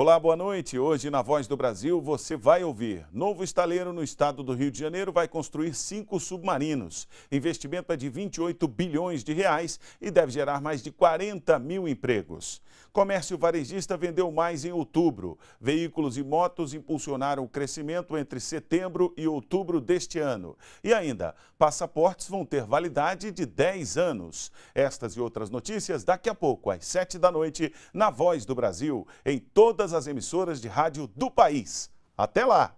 Olá, boa noite. Hoje na Voz do Brasil você vai ouvir. Novo estaleiro no estado do Rio de Janeiro vai construir cinco submarinos. Investimento é de 28 bilhões de reais e deve gerar mais de 40 mil empregos. Comércio varejista vendeu mais em outubro. Veículos e motos impulsionaram o crescimento entre setembro e outubro deste ano. E ainda, passaportes vão ter validade de 10 anos. Estas e outras notícias daqui a pouco, às 7 da noite, na Voz do Brasil, em todas as emissoras de rádio do país. Até lá!